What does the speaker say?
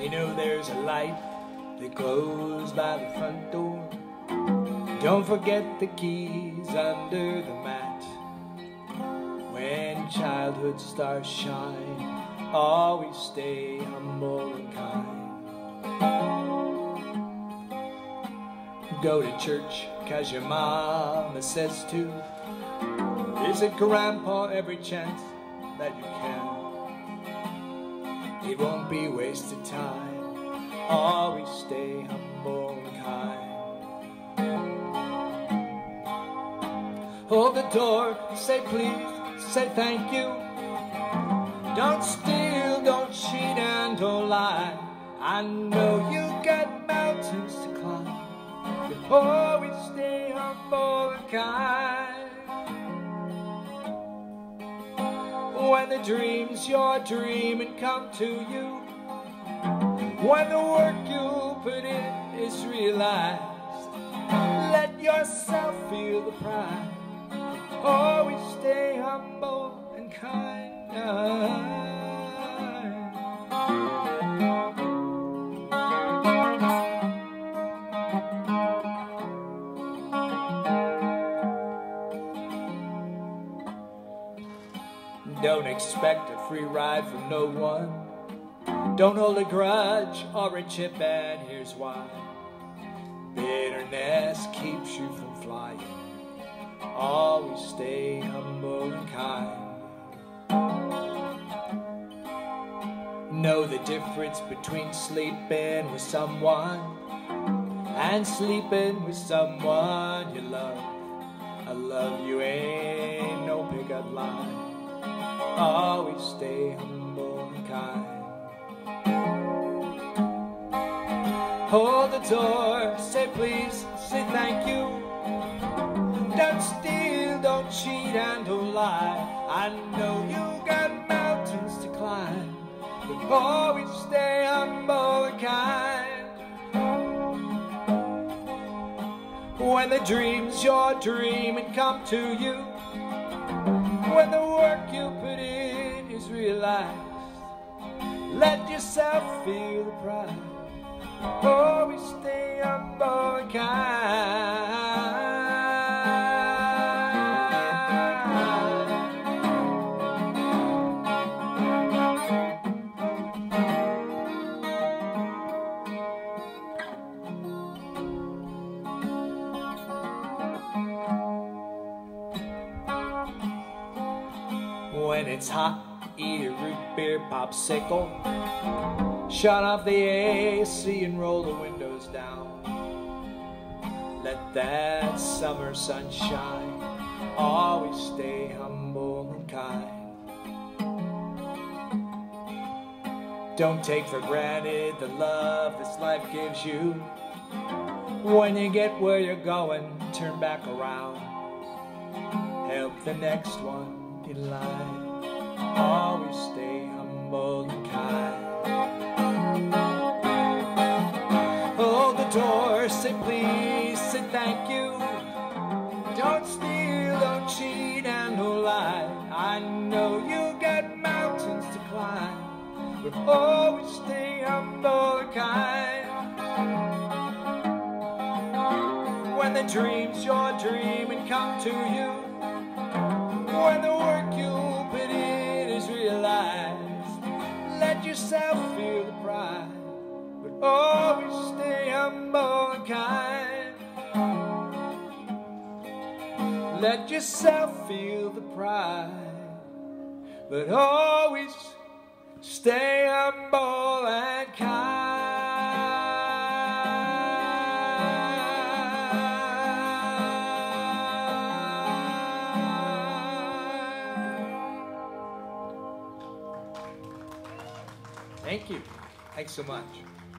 You know there's a light that glows by the front door. Don't forget the keys under the mat. When childhood stars shine, always stay humble and kind. Go to church cause your mama says to. Visit grandpa every chance that you can. It won't be wasted time. Always stay humble and kind. Hold the door, say please, say thank you. Don't steal, don't cheat, and don't lie. I know you got mountains to climb. But always stay humble and kind. When the dreams you're dreaming come to you, when the work you put in is realized, let yourself feel the pride. Always stay humble and kind. Don't expect a free ride from no one. Don't hold a grudge or a chip, and here's why. Bitterness keeps you from flying. Always stay humble and kind. Know the difference between sleeping with someone and sleeping with someone you love. I love you ain't no pickup line always stay humble and kind. Hold the door, say please, say thank you. Don't steal, don't cheat, and don't lie. I know you got mountains to climb, but always stay humble and kind. When the dreams you're dreaming come to you, when the work you put in is realized, let yourself feel the pride. Oh, Always stay When it's hot, eat a root beer popsicle. Shut off the AC and roll the windows down. Let that summer sunshine always stay humble and kind. Don't take for granted the love this life gives you. When you get where you're going, turn back around. Help the next one in line. Always stay humble and kind. Hold the door, say please, say thank you. Don't steal, don't cheat, and don't lie. I know you got mountains to climb, but always stay humble and kind. When the dreams you're dreaming come to you, when the work you yourself feel the pride, but always stay humble and kind. Let yourself feel the pride, but always stay humble Thank you. Thanks so much.